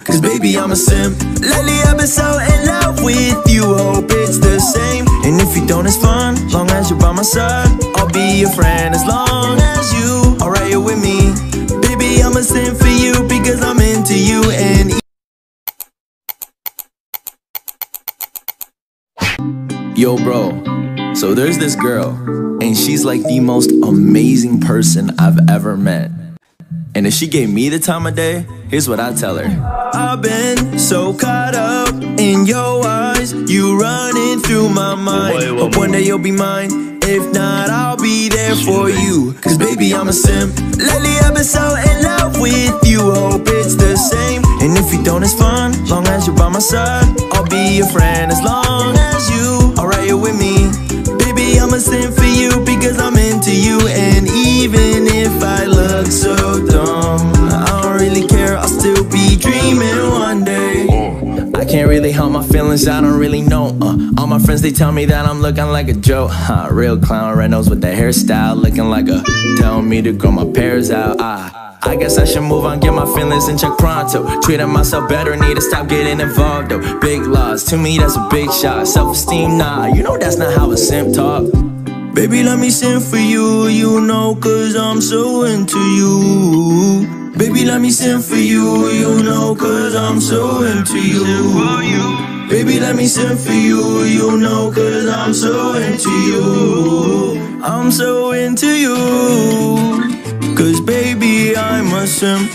Cause baby, I'm a simp. Lately, I've been so in love with you. Hope it's the same. And if you don't, it's fun. Long as you're by my side, I'll be your friend as long as you are right here with me. Baby, I'm a simp for you because I'm into you. And Yo, bro. So there's this girl, and she's like the most amazing person I've ever met. And if she gave me the time of day, here's what I tell her. I've been so caught up in your eyes, you running through my mind. Wait, wait, Hope one day you'll be mine. If not, I'll be there for you. Cause baby, I'm a simp. Lately, I've been so in love with you. Hope it's the same. And if you don't, it's fun. Long as you're by my side, I'll be your friend as long feelings, I don't really know. Uh, all my friends, they tell me that I'm looking like a joke. Real clown red nose with the hairstyle, looking like a. Tell me to grow my pears out. Ah. I guess I should move on, get my feelings in check pronto. Treating myself better, need to stop getting involved though. Big loss, to me that's a big shot. Self esteem, nah, you know that's not how a simp talk. Baby, let me sing for you, you know, cause I'm so into you. Baby, let me sing for you, you know, cause I'm so into you. Baby, let me sing for you, you know, cause I'm so into you. I'm so into you. Cause baby, I'm a simp.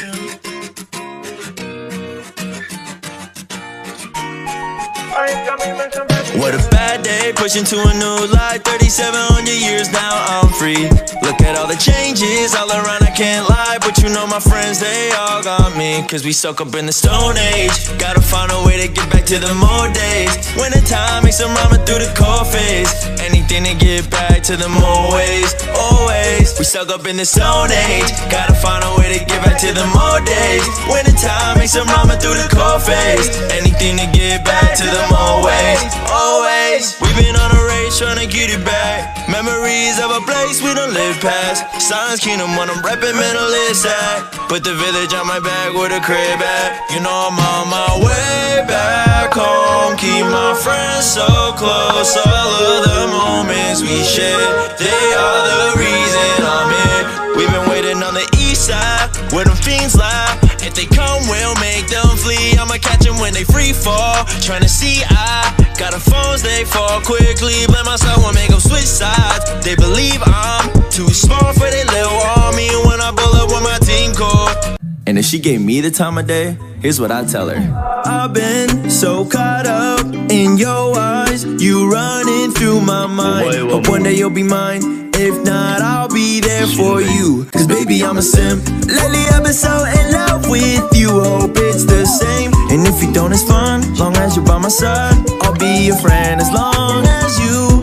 What a bad day, pushing to a new life. 3700 years now, I'm free. At all the changes all around, I can't lie. But you know, my friends, they all got me. Cause we soak up in the stone age. Gotta find a way to get back to the more days. When Winter time makes them rhyming through the cold phase. Anything to get back to the more ways, always. We stuck up in the stone age. Gotta find a way to get back to the more days. When Winter time makes them rhyming through the cold phase. Anything to get back to the more ways, always. We've been on a race trying to get it back. Memories of a place we don't live past. Science Kingdom when I'm repping mentalist at. Put the village on my back with a crib at. You know I'm on my way back home. Keep my friends so close. All of the moments we share, they are the reason I'm here. We've been waiting on the east side where them fiends lie. If they come, we'll make them flee. I'ma catch them when they free fall. Trying to see, I got the phones, they fall quickly. Blame myself and make them switch sides. They believe I'm too small for their little army. When I pull up with my team core. And if she gave me the time of day, here's what I tell her. I've been so caught up in your eyes, you running through my mind. Wait, wait, Hope one day you'll be mine. If not, I'll be there for you. Cause baby, I'm a simp. Lately, I've been so in love with you. Hope it's the same. And if you don't, it's fun. My side, I'll be your friend as long as you